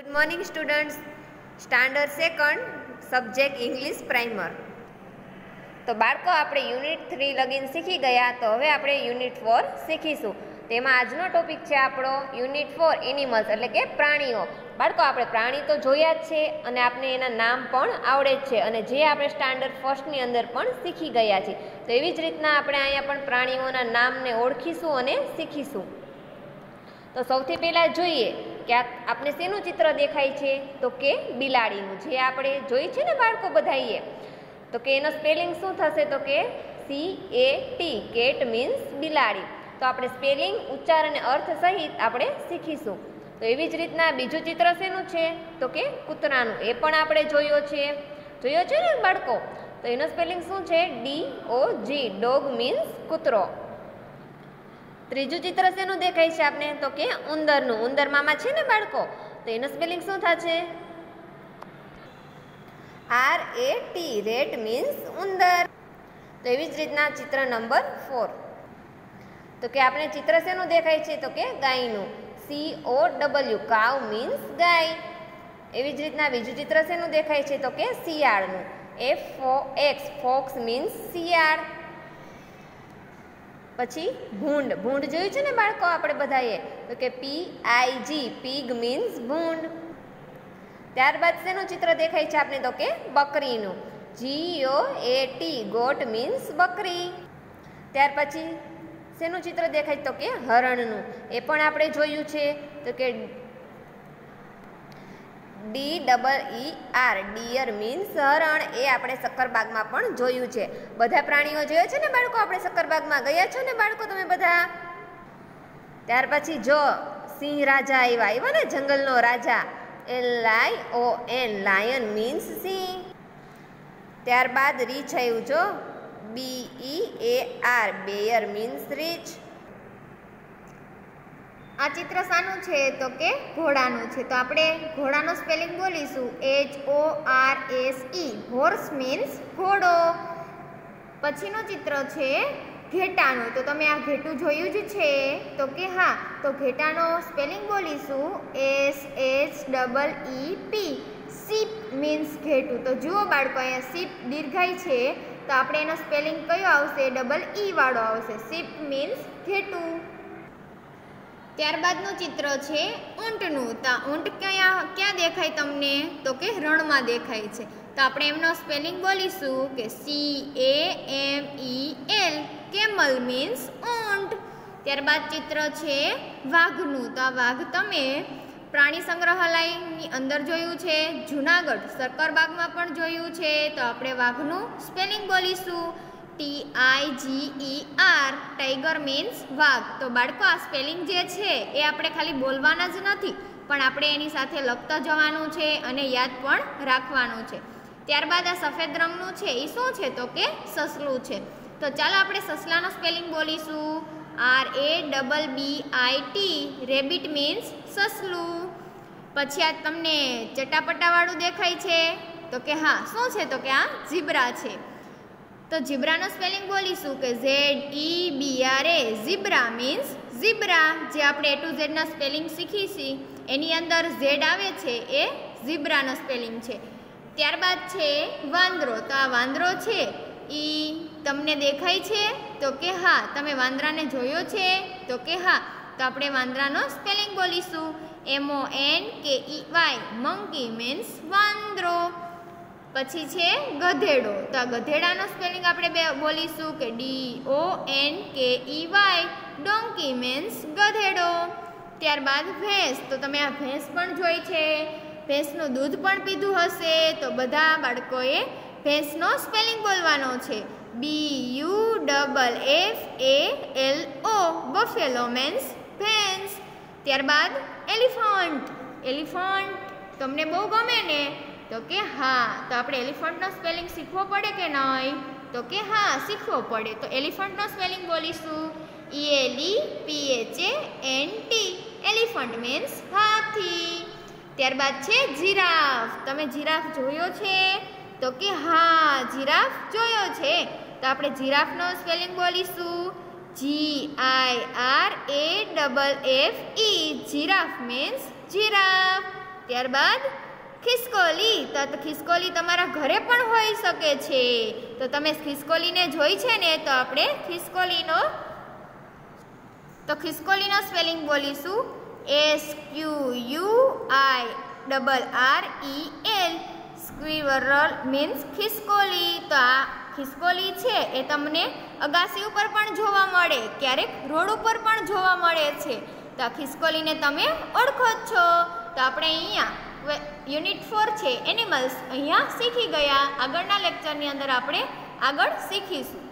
Good morning students standard second subject English primer તો બાળકો, આપણે યુનિટ થ્રી લગીન શીખી ગયા, તો હવે આપણે યુનિટ ફોર શીખીશું. તેમાં આજનો ટોપિક છે આપણો યુનિટ ફોર એનિમલ્સ એટલે કે પ્રાણીઓ. બાળકો, આપણે પ્રાણી તો જોયા જ છે અને આપણે એના નામ પણ આવડે જ છે અને જે આપણે સ્ટાન્ડર્ડ ફર્સ્ટની અંદર પણ શીખી ગયા છીએ. તો એવી જ રીતના આપણે અહીંયા પણ પ્રાણીઓના નામને ઓળખીશું અને શીખીશું. તો સૌથી પહેલાં જોઈએ કે આ આપણે શેનું ચિત્ર દેખાય છે? તો કે બિલાડીનું. જે આપણે જોઈ છે ને બાળકો બધાએ તો કે એનો સ્પેલિંગ શું થશે? તો કે C A T cat means બિલાડી. તો આપણે સ્પેલિંગ, ઉચ્ચાર અને અર્થ સહિત આપણે શીખીશું. તો એવી જ રીતના બીજું ચિત્ર શેનું છે? તો કે કૂતરાનું. એ પણ આપણે જોયો છે. જોયો છે ને બાળકો? તો એનો સ્પેલિંગ શું છે? D O G dog means કૂતરો. ત્રીજું ચિત્ર શેનું દેખાય છે આપણે તો કે ઉંદરનું. ઉંદર મામા છે ને બાળકો? તો એનું સ્પેલિંગ શું થશે? R A T rat means ઉંદર. તો એવી જ રીતના ચિત્ર નંબર ફોર તો કે આપણે ચિત્ર શેનું દેખાય છે? તો કે ગાયનું. C O W cow means ગાય. એવી જ રીતના બીજું ચિત્ર શેનું દેખાય છે? તો કે શિયાળનું. F O X fox means શિયાળ. પછી ભૂંડ. ભૂંડ જોયું છે ને બાળકો આપણે બધાએ? તો કે પી આઈ જી પીગ મીન્સ ભૂંડ. ત્યારબાદ શેનું ચિત્ર દેખાય છે આપણે તો કે બકરીનું. G O A T goat means બકરી. ત્યાર પછી શેનું ચિત્ર દેખાય? તો કે હરણનું. એ પણ આપણે જોયું છે. તો કે D double E R, deer means હરણ એ આપણે સક્કરબાગમાં પણ જોયું છે. બધા પ્રાણીઓ જોયા છે ને બાળકો? આપણે સક્કરબાગમાં ગયા છો ને બાળકો તમે બધા? ત્યાર પછી જો, સિંહ રાજા આવ્યા. આવ્યા ને? જંગલનો રાજા. L I O N lion means સિંહ. ત્યારબાદ રીછ આવ્યું જો. B E A R, bear means rich આ ચિત્ર શાનું છે તો કે ઘોડાનું છે. તો આપણે ઘોડાનું spelling બોલીશું. H O R S E horse means ઘોડો. પછીનું ચિત્ર છે ઘેટાનું. તો તમે આ ઘેટું જોયું જ છે. તો કે હા, તો ઘેટાનો spelling બોલીશું. S H double E P sheep means ઘેટું. તો જુઓ બાળકો, અહીંયા સીપ દીર્ઘાય છે. તો આપણે એનો સ્પેલિંગ કયો આવશે? ડબલ ઈ વાળો આવશે. સીપ મીન્સ ઘેટું. ત્યારબાદનું ચિત્ર છે ઊંટનું. તો, ઊંટ ક્યાં ક્યાં દેખાય તમને? તો કે રણમાં દેખાય છે. તો આપણે એમનો સ્પેલિંગ બોલીશું કે C A M E L camel means ઊંટ. ત્યારબાદ ચિત્ર છે વાઘનું. તો આ વાઘ તમે પ્રાણી સંગ્રહાલયની અંદર જોયું છે. જુનાગઢ સક્કરબાગમાં પણ જોયું છે. તો આપણે વાઘનું spelling બોલીશું. T I G E R tiger means વાઘ. તો બાળકો, આ સ્પેલિંગ જે છે, એ આપણે ખાલી બોલવાના જ નથી, પણ આપણે એની સાથે લખતા જવાનું છે અને યાદ પણ રાખવાનું છે. ત્યારબાદ આ સફેદ રંગનું છે એ શું છે? તો કે સસલું છે. તો ચાલો આપણે સસલાનો spelling બોલીશું. R A double B I T rabbit means સસલું. પછી આ તમને ચટાપટાવાળું દેખાય છે. તો કે હા, શું છે? તો કે આ ઝીબ્રા છે. તો ઝીબ્રાનો સ્પેલિંગ બોલીશું કે Z E B R A. Zebra means zebra, જે આપણે એ ટુ ઝેડના સ્પેલિંગ શીખીશી. એની અંદર ઝેડ આવે છે, એ ઝીબ્રાનો સ્પેલિંગ છે. ત્યારબાદ છે વાંદરો, તો આ વાંદરો છે. એ તમને દેખાય છે, તો કે હા, તમે વાંદરાને જોયો છે, તો કે હા. તો આપણે વાંદરાનો સ્પેલિંગ બોલીશું. એમ ઓ એન કે ઈ વાય મંકી મીન્સ વાંદરો. પછી છે ગધેડો. તો આ ગધેડાનો સ્પેલિંગ આપણે બે બોલીશું કે ડી ઓ એન કે ઈ વાય ડોંકી મીન્સ ગધેડો. ત્યારબાદ ભેંસ. તો તમે આ ભેંસ પણ જોઈ છે. ભેંસનું દૂધ પણ પીધું હશે. તો બધા બાળકોએ ભેંસનો સ્પેલિંગ બોલવાનો છે. B U double F A L O buffalo means ભેંસ. ત્યારબાદ એલિફન્ટ. એલિફન્ટ. તમને બહુ ગમે ને? તો કે હા, તો આપણે એલિફન્ટનો સ્પેલિંગ શીખવો પડે કે નહીં? તો કે હા, શીખવો પડે. તો એલિફન્ટનો spelling બોલીશું. E L E P H A N T elephant means હાથી. ત્યારબાદ છે જીરાફ. તમે જીરાફ જોયો છે? તો કે હા, જીરાફ જોયો છે. તો આપણે જીરાફનો spelling બોલીશું. G I R A double F E giraffe means giraffe. ત્યારબાદ ખિસકોલી? તો ખિસકોલી તમારા ઘરે પણ હોઈ શકે છે. તો તમે ખિસકોલીને જોઈ છે ને, તો આપણે ખિસકોલીનો, તો ખિસકોલીનો spelling બોલીશું. S Q U I double R E L squirrel means ખિસકોલી. તો આ ખિસકોલી છે, એ તમને અગાસી ઉપર પણ જોવા મળે, ક્યારેક રોડ ઉપર પણ જોવા મળે છે. તો આ ખિસકોલીને તમે ઓળખો છો. તો આપણે અહીંયા યુનિટ ફોર છે એનિમલ્સ અહીંયા શીખી ગયા. આગળના લેક્ચરની અંદર આપણે આગળ શીખીશું.